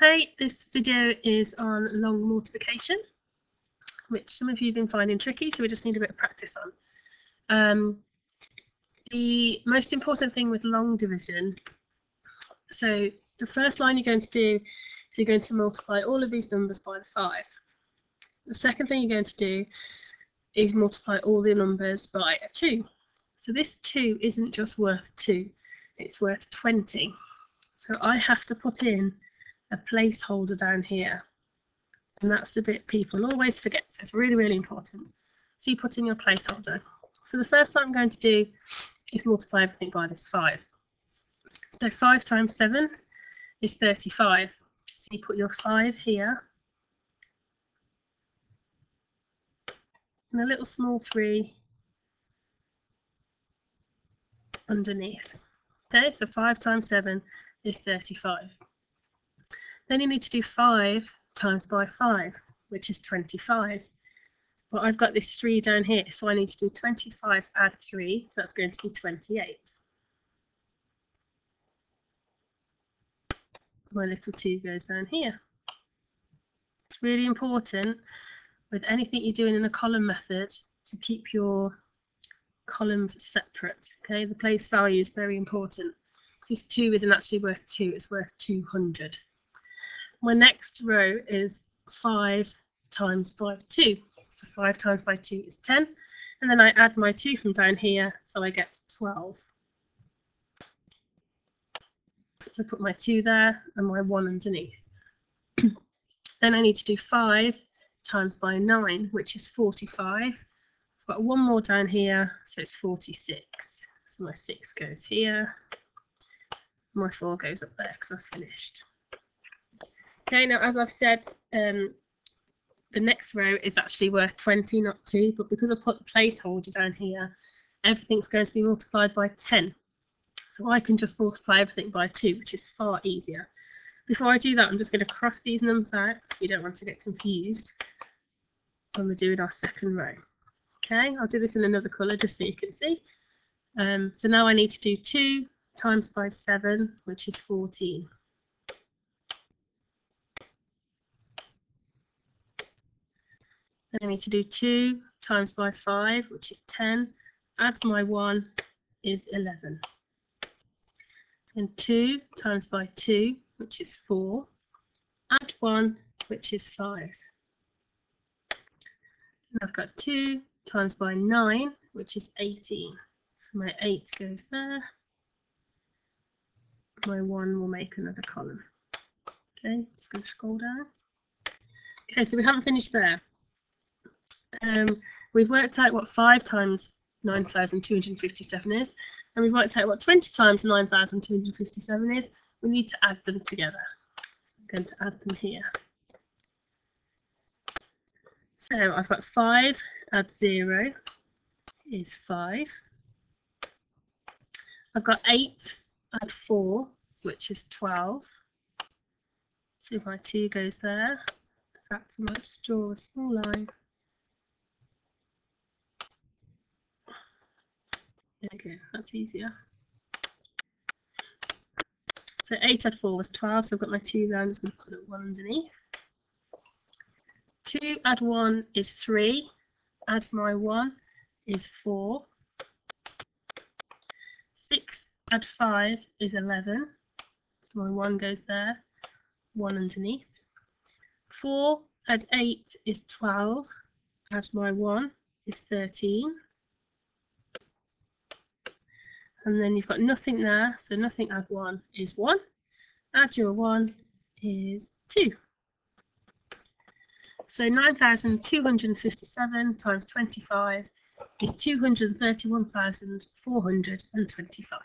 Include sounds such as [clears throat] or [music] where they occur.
Hey, this video is on long multiplication, which some of you have been finding tricky, so we just need a bit of practice on. Um, the most important thing with long division, so the first line you're going to do is you're going to multiply all of these numbers by the 5. The second thing you're going to do is multiply all the numbers by a 2. So this 2 isn't just worth 2, it's worth 20. So I have to put in a placeholder down here. And that's the bit people always forget. So it's really, really important. So you put in your placeholder. So the first thing I'm going to do is multiply everything by this 5. So 5 times 7 is 35. So you put your 5 here. And a little small 3 underneath. Okay, so 5 times 7 is 35. Then you need to do 5 times by 5, which is 25. Well, I've got this 3 down here, so I need to do 25 add 3, so that's going to be 28. My little 2 goes down here. It's really important with anything you're doing in a column method to keep your columns separate. Okay, the place value is very important. This 2 isn't actually worth 2, it's worth 200 my next row is 5 times by 2. So 5 times by 2 is 10. And then I add my 2 from down here, so I get 12. So I put my 2 there and my 1 underneath. [clears throat] then I need to do 5 times by 9, which is 45. I've got one more down here, so it's 46. So my 6 goes here. My 4 goes up there because I've finished. Okay, now as I've said, um, the next row is actually worth 20, not 2, but because I put the placeholder down here, everything's going to be multiplied by 10. So I can just multiply everything by 2, which is far easier. Before I do that, I'm just going to cross these numbers out because we don't want to get confused when we're doing our second row. Okay, I'll do this in another colour just so you can see. Um, so now I need to do 2 times by 7, which is 14. Then I need to do 2 times by 5, which is 10. Add my 1 is 11. And 2 times by 2, which is 4. Add 1, which is 5. And I've got 2 times by 9, which is 18. So my 8 goes there. My 1 will make another column. Okay, just going to scroll down. Okay, so we haven't finished there. Um, we've worked out what 5 times 9,257 is, and we've worked out what 20 times 9,257 is. We need to add them together. So I'm going to add them here. So I've got 5 add 0 is 5. I've got 8 add 4, which is 12. So my 2 goes there. That's let's draw a small line. Okay, that's easier. So 8 add 4 was 12, so I've got my 2 there, I'm just going to put a 1 underneath. 2 add 1 is 3, add my 1 is 4. 6 add 5 is 11, so my 1 goes there, 1 underneath. 4 add 8 is 12, add my 1 is 13 and then you've got nothing there, so nothing add 1 is 1. Add your 1 is 2. So 9,257 times 25 is 231,425.